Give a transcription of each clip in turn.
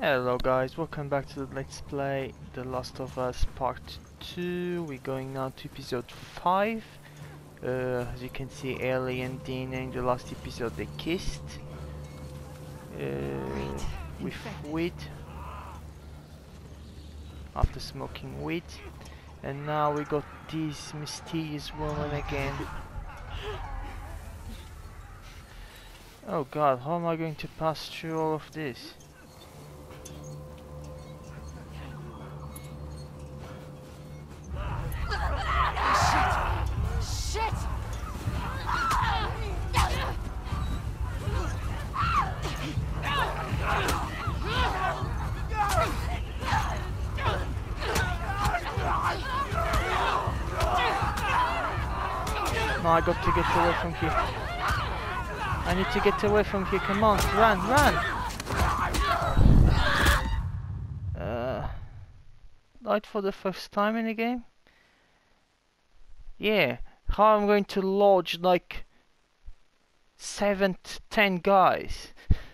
Hello guys, welcome back to the Let's Play The Last of Us Part 2. We're going now to episode 5. Uh, as you can see, Ellie and Dina in the last episode they kissed. Uh, with weed. After smoking weed. And now we got this mysterious woman again. Oh god, how am I going to pass through all of this? No, I got to get away from here. I need to get away from here. Come on, run, run! Uh, died for the first time in the game? Yeah, how I'm going to lodge like seven ten guys?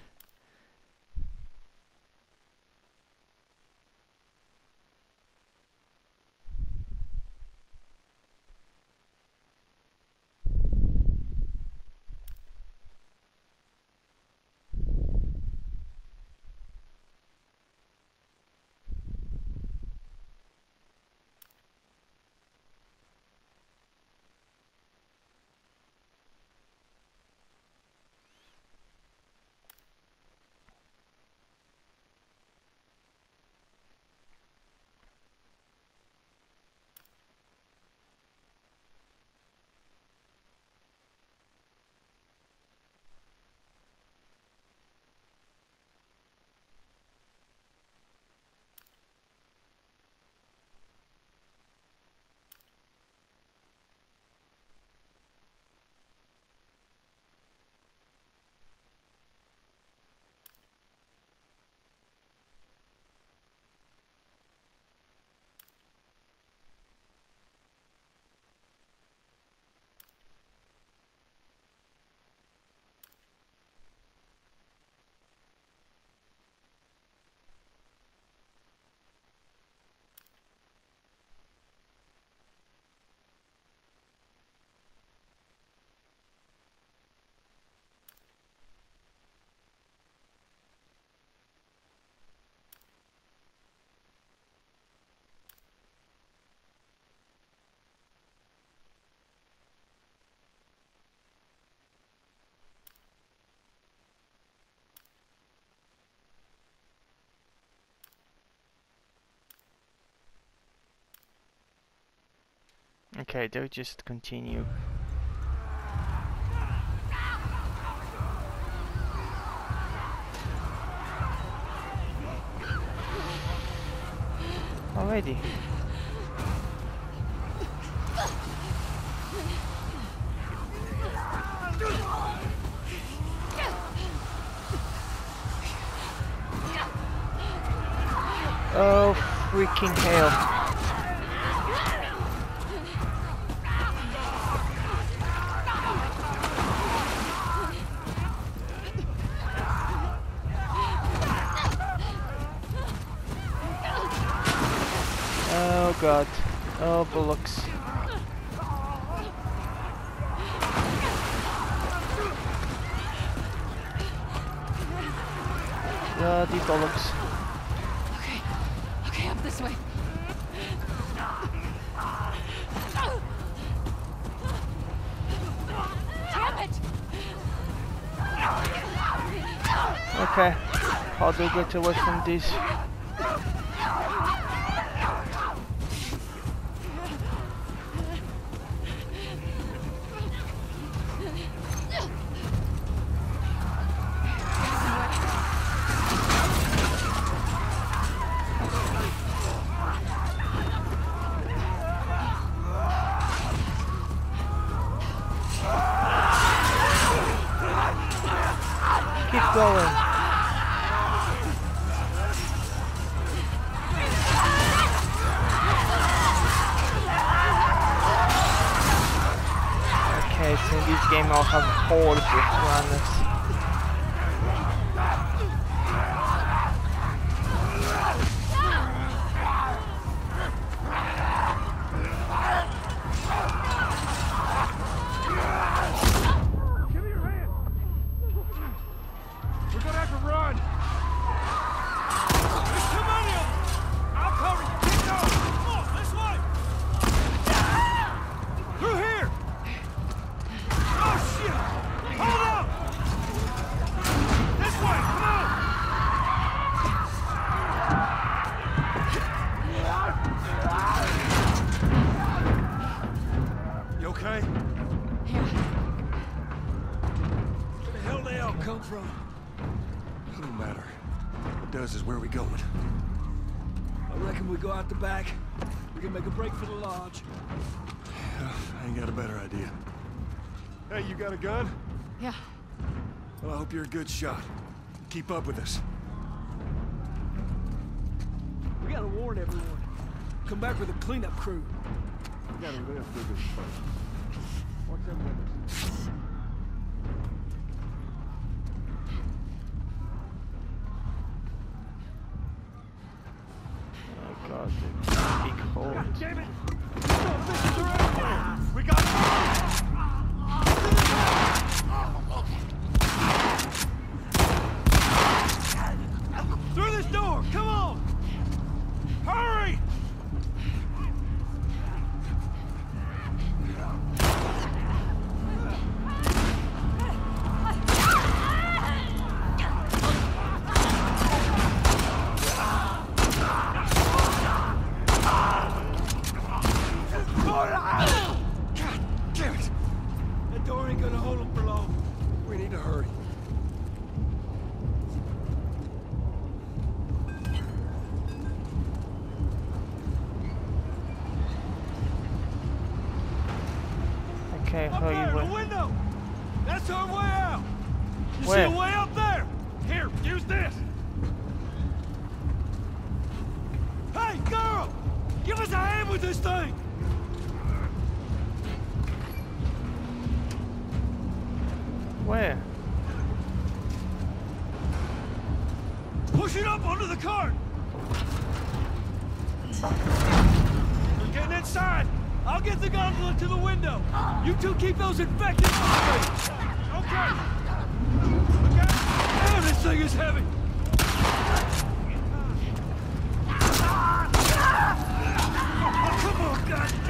Okay, they'll just continue. Already. Oh, freaking hell. God. Oh bullocks. Bloody bollocks. Okay, okay, up this way. Damn it! Okay. How do I get away from this? Going. Okay, so this game I'll have hordes of runners. They from? It don't matter. What does is where we going. I reckon we go out the back. We can make a break for the lodge. I ain't got a better idea. Hey, you got a gun? Yeah. Well, I hope you're a good shot. Keep up with us. We gotta warn everyone. Come back with a cleanup crew. We gotta live through this fight. Watch them windows. Where? Push it up onto the cart! We're getting inside! I'll get the gondola to the window! You two keep those infected straight! Okay! Okay! Damn, this thing is heavy! Oh, come on, God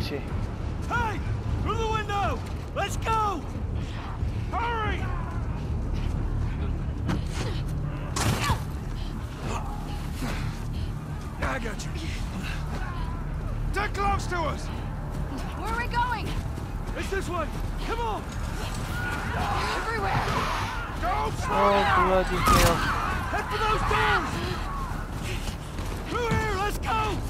Where is she? Hey! Through the window! Let's go! Hurry! I got you. Get close to us! Where are we going? It's this way! Come on! Everywhere. Go! Oh bloody hell. Head for those doors! Through here! Let's go!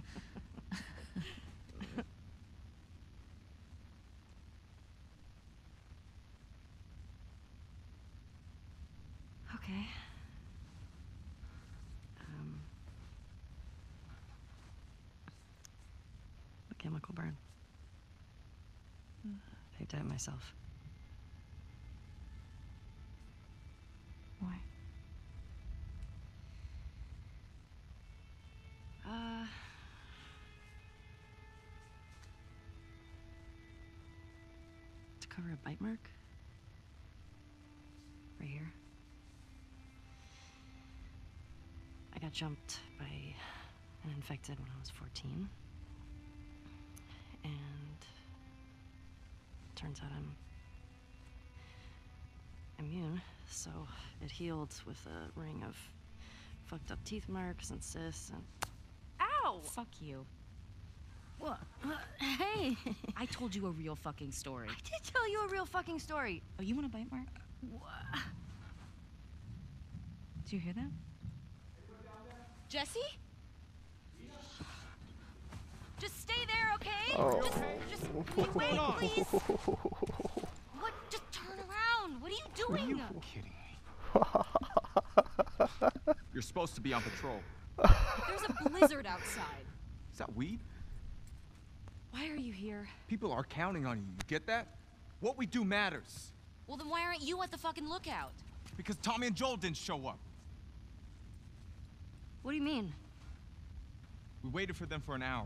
Chemical burn. I did it myself. Why? Uh. To cover a bite mark? Right here. I got jumped by an infected when I was 14. Turns out I'm immune, so it healed with a ring of fucked up teeth marks and cysts and Ow! fuck you. What? Uh, hey! I told you a real fucking story. I did tell you a real fucking story. Oh, you want a bite mark? What? Do you hear that? Jesse? Just stay there, okay? Oh. Just, just wait, wait, please. What? Just turn around. What are you doing? Are you kidding me? You're supposed to be on patrol. There's a blizzard outside. Is that weed? Why are you here? People are counting on you. You get that? What we do matters. Well, then why aren't you at the fucking lookout? Because Tommy and Joel didn't show up. What do you mean? We waited for them for an hour.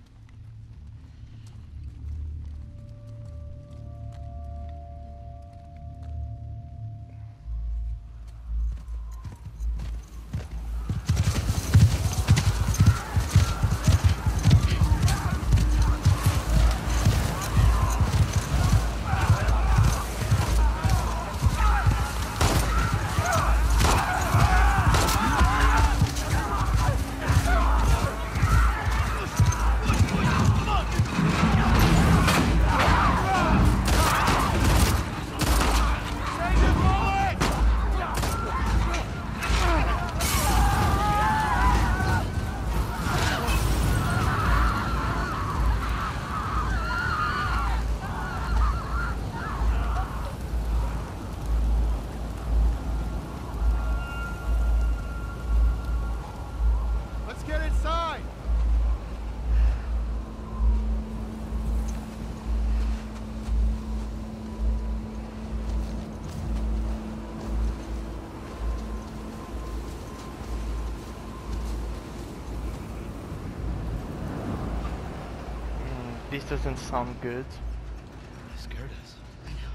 Doesn't sound good. You scared us. I know.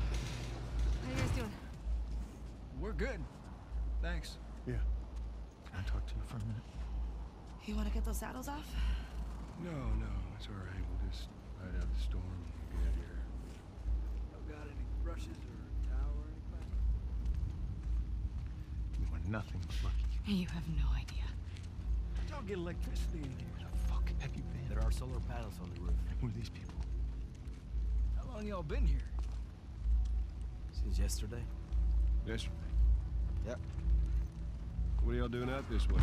How you guys doing? We're good. Thanks. Yeah. Can I talk to you for a minute? You want to get those saddles off? No, no, it's all right. We'll just ride out the storm and get here. Got any brushes or towel or anything? You are nothing but lucky. You have no idea. I don't get electricity in here. Solar panels on the roof. Who are these people? How long y'all been here? Since yesterday? Yesterday. Yep. What are y'all doing out this way?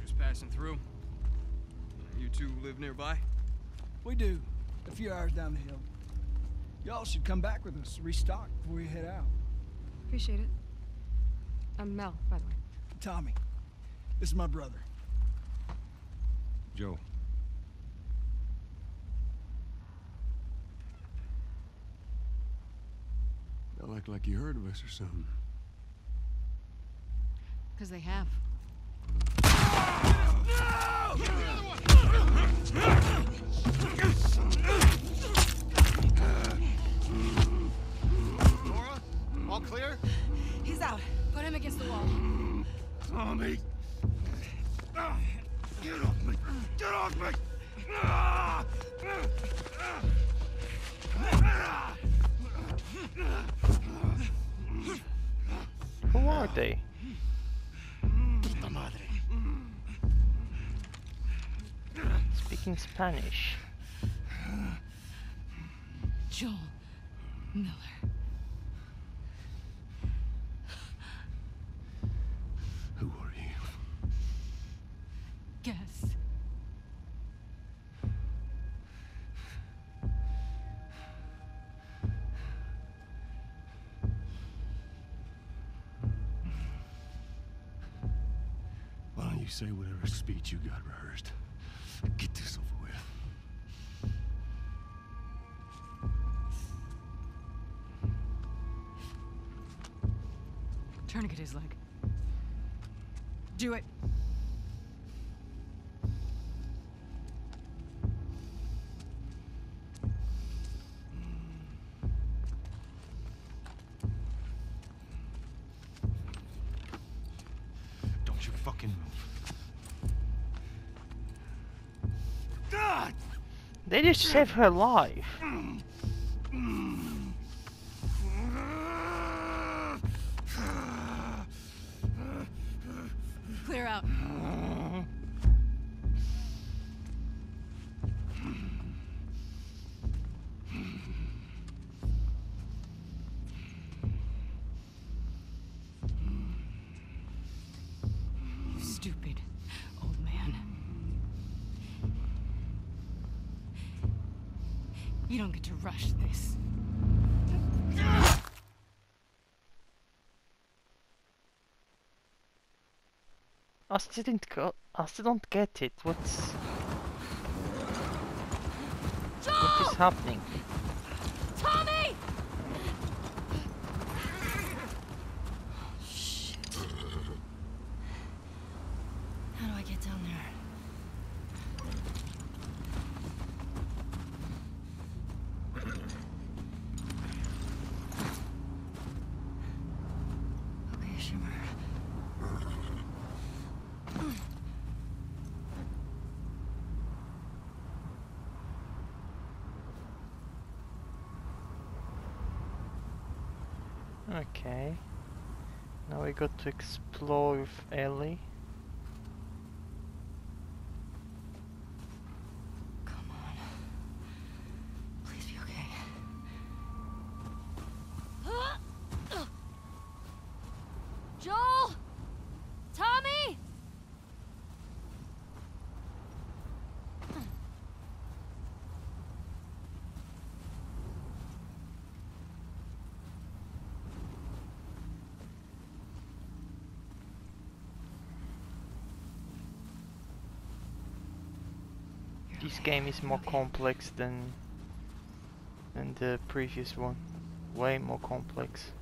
Just passing through. You two live nearby? We do. A few hours down the hill. Y'all should come back with us, restock before we head out. Appreciate it. I'm Mel, by the way. Tommy, this is my brother. Joe. Y'all act like you heard of us or something. Because they have. Nora, all clear? He's out. Put him against the wall. Tommy! Get off me! Get off me! Who are they? Speaking Spanish. Joel Miller. Speech you got rehearsed? Get this over with. Tourniquet his leg. Do it. They just saved her life. You to rush this. I still didn't go. I still don't get it. What's what is happening? Tommy! Shit. How do I get down there? Okay, Shimmer. Okay. Now we got to explore with Ellie. Come on. Please be okay. Joel! Tommy! This game is more complex than than the previous one. Way more complex.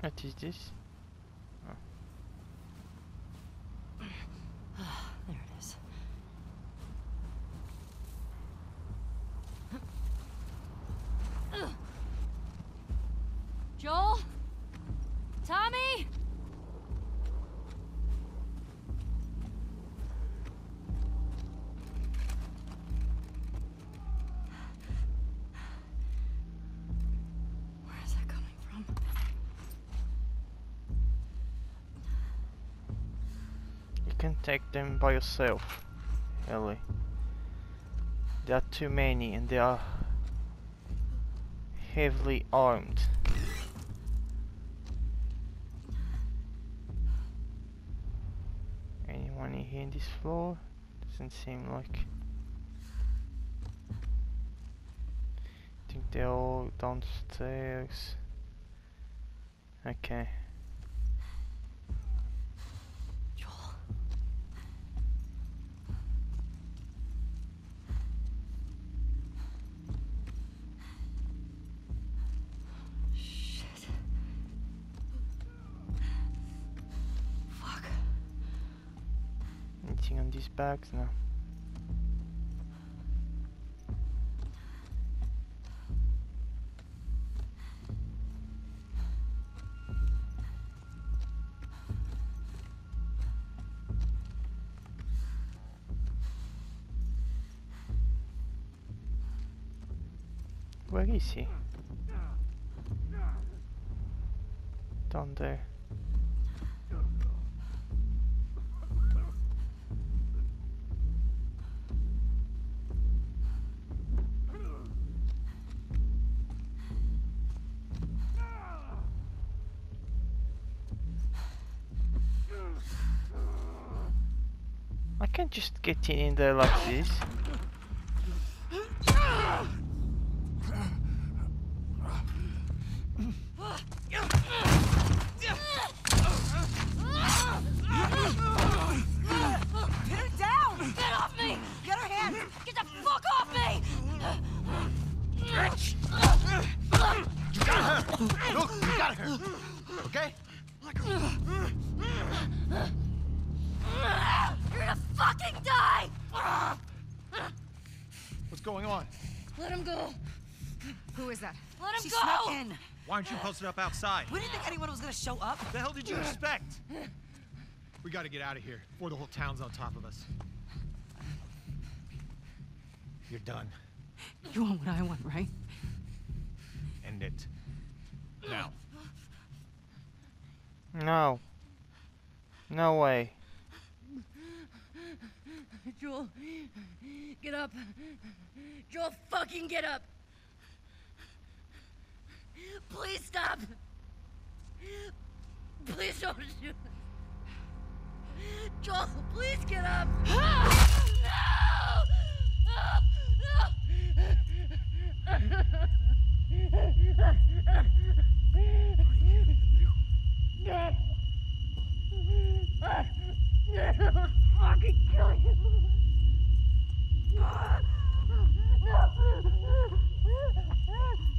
What is this? Can take them by yourself, Ellie. There are too many and they are heavily armed. Anyone in here in this floor? Doesn't seem like. I think they're all downstairs. Okay. on these bags now. Where is he? Down there. Just in there like this. Aren't you posted up outside? We didn't think anyone was gonna show up. What the hell did you expect? We gotta get out of here before the whole town's on top of us. You're done. You want what I want, right? End it. Now. No. No way. Joel, get up. Joel, fucking get up. Please stop. Please don't shoot. Joel, please get up. No. Fucking kill you.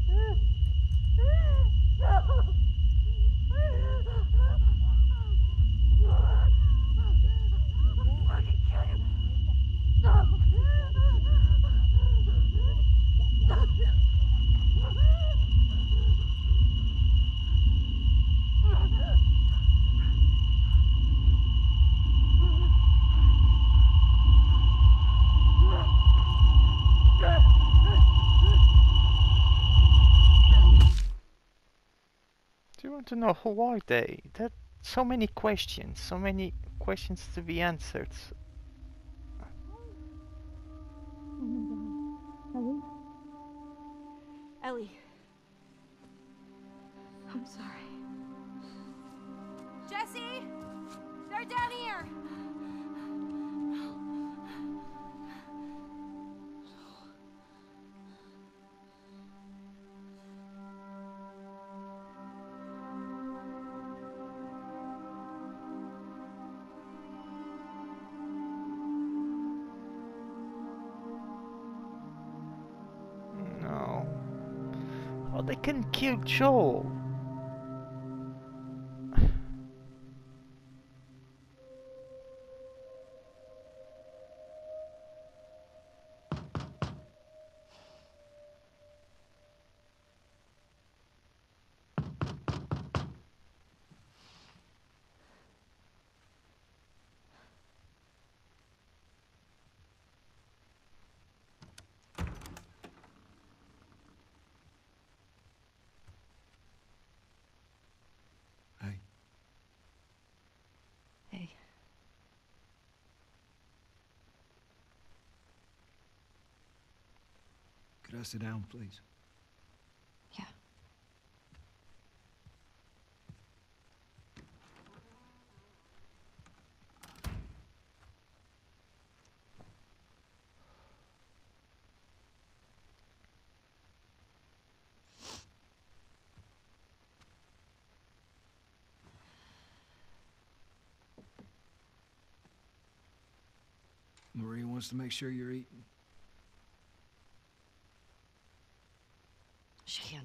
Do you to know who are they? There so many questions, so many questions to be answered. Ellie? Ellie. I'm sorry. Jesse! They're down here! Kill Joel. Could I sit down, please? yeah. Maria wants to make sure you're eating. She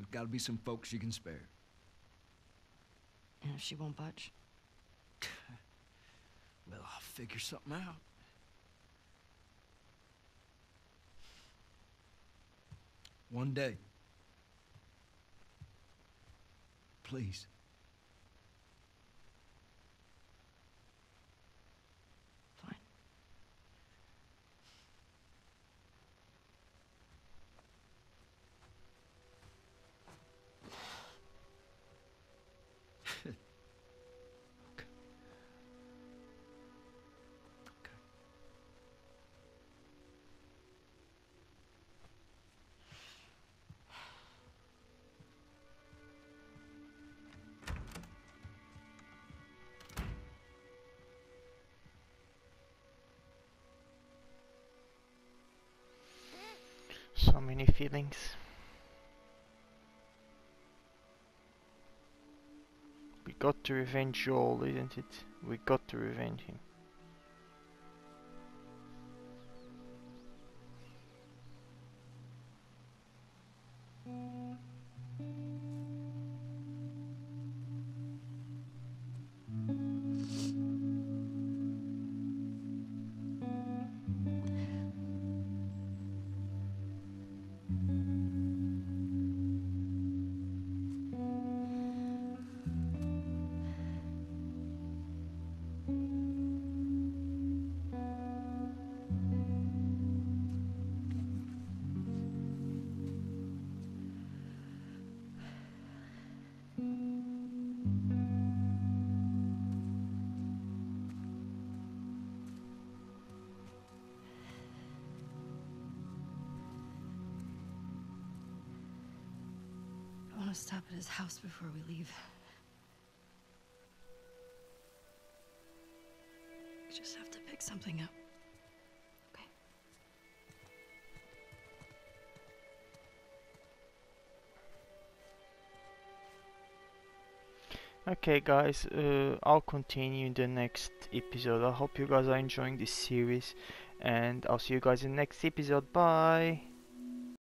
There's got to be some folks you can spare. And if she won't budge? Well, I'll figure something out. One day. Please. So many feelings. We got to revenge Joel, isn't it? We got to revenge him. Stop at his house before we leave. We just have to pick something up. Okay. Okay guys, uh, I'll continue in the next episode. I hope you guys are enjoying this series and I'll see you guys in the next episode. Bye!